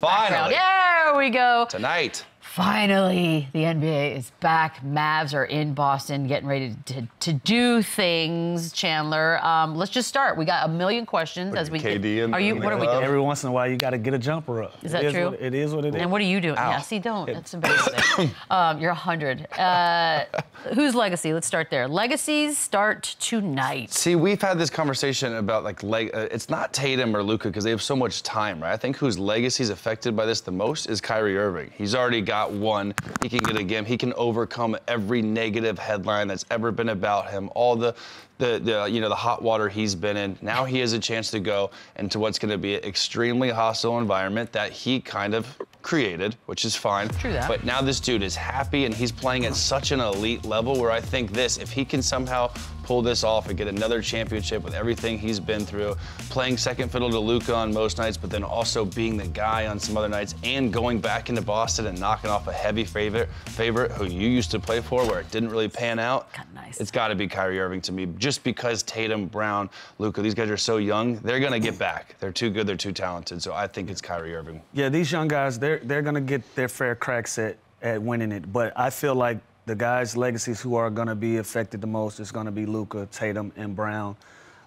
Finally. There we go. Tonight. Finally, the NBA is back. Mavs are in Boston getting ready to, to do things, Chandler. Um, let's just start. We got a million questions as we KD get, in- Are you what are we doing? Every once in a while, you got to get a jumper up. Is that It true? what- it is what it is. And what are you doing? Ow. Yeah, see, don't. That's embarrassing. um, you're 100. Uh, whose legacy? Let's start there. Legacies start tonight. See, we've had this conversation about like leg. Uh, it's not Tatum or Luka because they have so much time, right? I think whose legacy is affected by this the most is Kyrie Irving. He's already got one. He can get again. He can overcome every negative headline that's ever been about him. All the, the, the you know the hot water he's been in. Now he has a chance to go into what's going to be an extremely hostile environment that he kind of created, which is fine. True that. But now this dude is happy and he's playing at such an elite level where I think this, if he can somehow pull this off and get another championship with everything he's been through, playing second fiddle to Luka on most nights, but then also being the guy on some other nights and going back into Boston and knocking off a heavy favorite, favorite who you used to play for where it didn't really pan out. God, nice. It's got to be Kyrie Irving to me, just because Tatum, Brown, Luka, these guys are so young, they're gonna get back. They're too good, they're too talented. So I think it's Kyrie Irving. Yeah, these young guys, they're they're gonna get their fair cracks at at winning it. But I feel like the guys' legacies who are gonna be affected the most is gonna be Luka, Tatum, and Brown,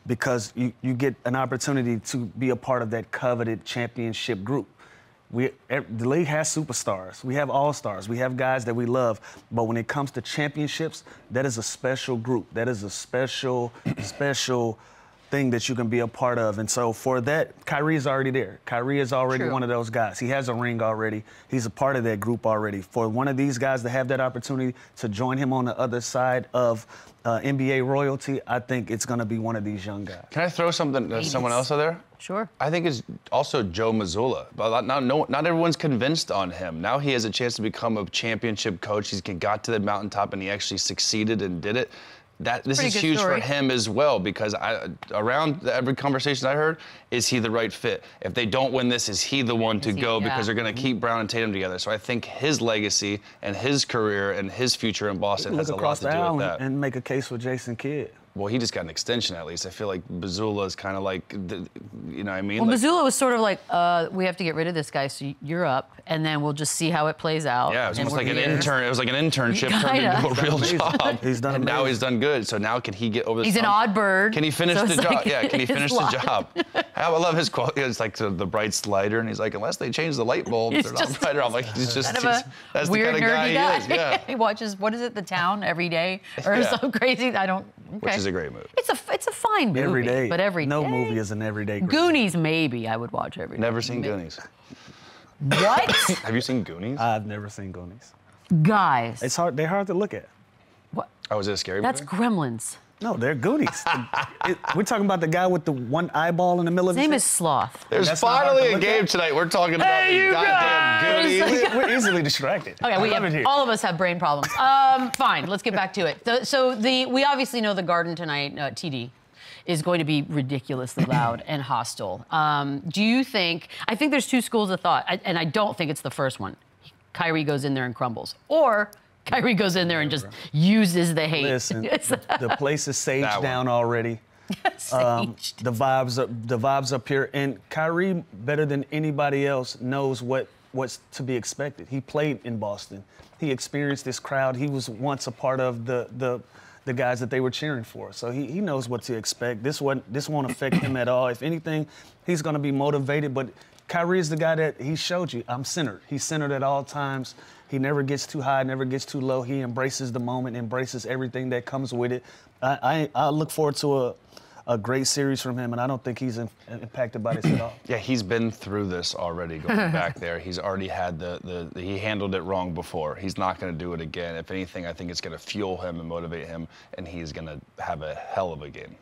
because you you get an opportunity to be a part of that coveted championship group. We, the league has superstars. We have all stars. We have guys that we love. But when it comes to championships, that is a special group. That is a special, special thing that you can be a part of. And so for that, Kyrie is already there. Kyrie is already True. one of those guys. He has a ring already. He's a part of that group already. For one of these guys to have that opportunity to join him on the other side of uh, NBA royalty, I think it's going to be one of these young guys. Can I throw something to someone else out there? Sure. I think it's also Joe Mazzulla. But not, not, no, not everyone's convinced on him. Now he has a chance to become a championship coach. He's got to the mountaintop and he actually succeeded and did it. That this is huge story. for him as well because I, around every conversation I heard, is he the right fit? If they don't win this, is he the one to he- go yeah. because they're going to mm-hmm. keep Brown and Tatum together? So I think his legacy and his career and his future in Boston Look has a lot across to the do with and, that. and make a case for Jason Kidd. Well, he just got an extension at least. I feel like Mazzulla is kind of like, the, you know what I mean? Well, Like- Mazzulla was sort of like, uh, we have to get rid of this guy, so you're up, and then we'll just see how it plays out. Yeah, it was almost we're like an here. intern. It was like an internship turned Kinda. into a real job. He's done And now he's done good. So now can he get over? The He's this an odd bird. Can he finish so the job? like yeah, can he finish the job? I love his quote. It's like the, the bright slider, and he's like, unless they change the light bulbs, He's they're just- not brighter. I'm like, he's just Kind of he's- a that's weird, the kind of guy, nerdy guy. he is. Yeah, he watches what is it, The Town, every day, or Yeah. some crazy. I don't. Okay. which is a great movie. It's a it's a fine movie, Every day. but every no day- movie is an everyday. great. Goonies, maybe I would watch every day. Never seen Maybe. Goonies. What, Have you seen Goonies? I've never seen Goonies. guys? It's hard. They're hard to look at. what? oh, was it a scary That's movie? Gremlins. No, they're Goonies. It- we're talking about the guy with the one eyeball in the middle of His name is Sloth. There's That's not hard to finally a game at. tonight. We're talking about Hey, these you goddamn guys! Goonies. We're, we're easily distracted. Okay, we have, it here. all of us have brain problems. Um, fine, let's get back to it. So, so the we obviously know the Garden tonight, uh, TD, is going to be ridiculously loud and hostile. Um, do you think? I think there's two schools of thought, I, and I don't think it's the first one. Kyrie goes in there and crumbles, or Kyrie goes in there and just uses the hate. Listen, the, the place is That saged one. down already. Um, the vibes up, the vibes up here, and Kyrie, better than anybody else, knows what what's to be expected. He played in Boston. He experienced this crowd. He was once a part of the the the guys that they were cheering for. So he, he knows what to expect. This won't this won't affect him at all. If anything, he's going to be motivated. But Kyrie is the guy that he showed you. I'm centered. He's centered at all times. He never gets too high, never gets too low. He embraces the moment, embraces everything that comes with it. I, I, I look forward to a, a great series from him, and I don't think he's in, impacted by this at all. Yeah, he's been through this already going back there. He's already had the, the, the he handled it wrong before. He's not going to do it again. If anything, I think it's going to fuel him and motivate him, and he's going to have a hell of a game.